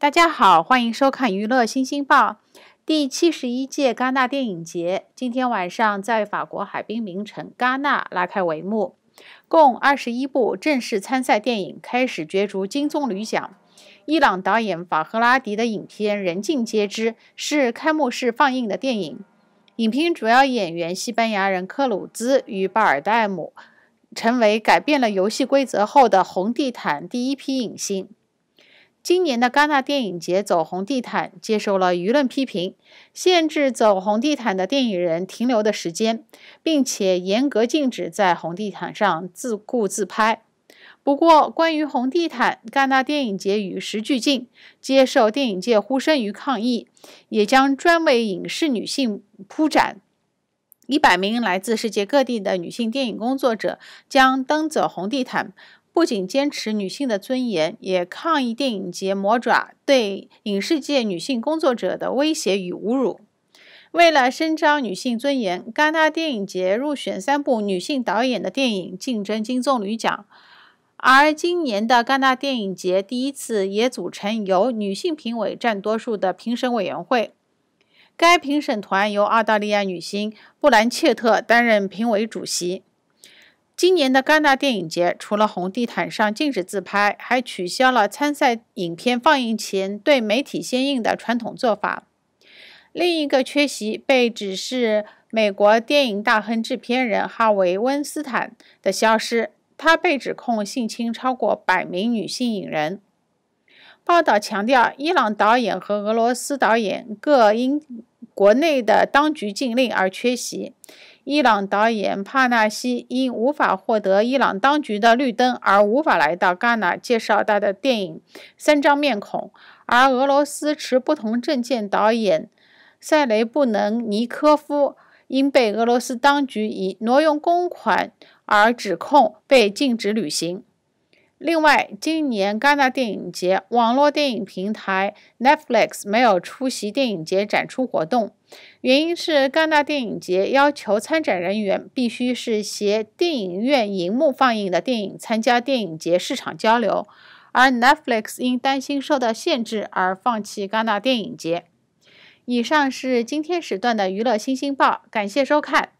大家好，欢迎收看《娱乐新星报》。第七十一届戛纳电影节今天晚上在法国海滨名城戛纳拉开帷幕，共二十一部正式参赛电影开始角逐金棕榈奖。伊朗导演法赫拉迪的影片人尽皆知，是开幕式放映的电影。影片主要演员西班牙人克鲁兹与巴尔戴姆成为改变了游戏规则后的红地毯第一批影星。今年的戛纳电影节走红地毯接受了舆论批评，限制走红地毯的电影人停留的时间，并且严格禁止在红地毯上自顾自拍。不过，关于红地毯，戛纳电影节与时俱进，接受电影界呼声与抗议，也将专为影视女性铺展。一百名来自世界各地的女性电影工作者将登走红地毯。不仅坚持女性的尊严，也抗议电影节魔爪对影视界女性工作者的威胁与侮辱。为了伸张女性尊严，戛纳电影节入选三部女性导演的电影竞争金棕榈奖。而今年的戛纳电影节第一次也组成由女性评委占多数的评审委员会，该评审团由澳大利亚女星布兰切特担任评委主席。今年的戛纳电影节除了红地毯上禁止自拍，还取消了参赛影片放映前对媒体先映的传统做法。另一个缺席被指是美国电影大亨制片人哈维·温斯坦的消失，他被指控性侵超过百名女性影人。报道强调，伊朗导演和俄罗斯导演各因国内的当局禁令而缺席。伊朗导演帕纳西因无法获得伊朗当局的绿灯而无法来到戛纳介绍他的电影《三张面孔》，而俄罗斯持不同政见导演塞雷布能尼科夫因被俄罗斯当局以挪用公款而指控被禁止旅行。另外，今年戛纳电影节网络电影平台 Netflix 没有出席电影节展出活动，原因是戛纳电影节要求参展人员必须是携电影院银幕放映的电影参加电影节市场交流，而 Netflix 因担心受到限制而放弃戛纳电影节。以上是今天时段的娱乐新星报，感谢收看。